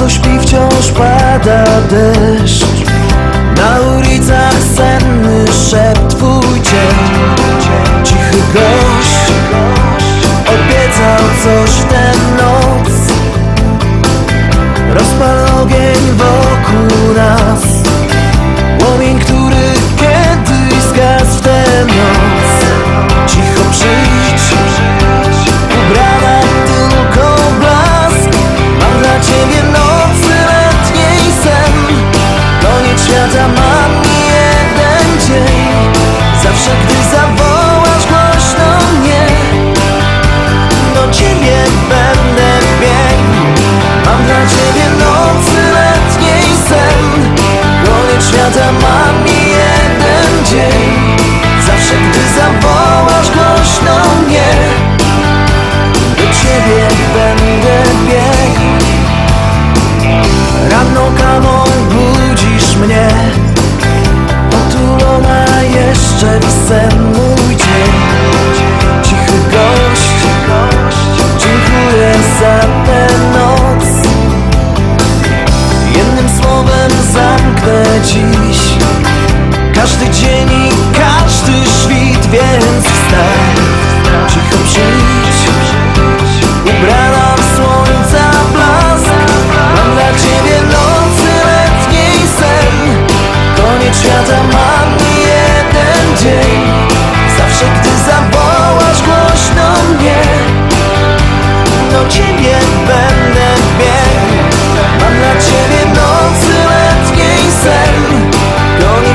miasto śpi, wciąż pada deszcz. Na ulicach senny Prawda ma jeden dzień. Zawsze gdy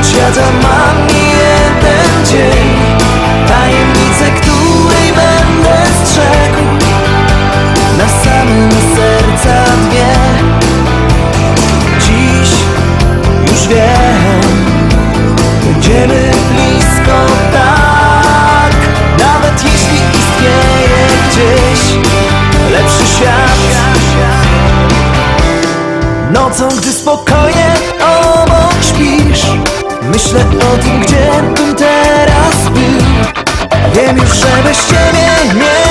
świata mam jeden dzień. Tajemnicę, której będę strzegł. Na samym serca dwie. Dziś już wiem Będziemy blisko tak. Nawet jeśli istnieje gdzieś Lepszy świat. Nocą, gdy spokojnie obok śpisz Myślę o tym, gdzie bym teraz był. Wiem już, że bez ciebie nie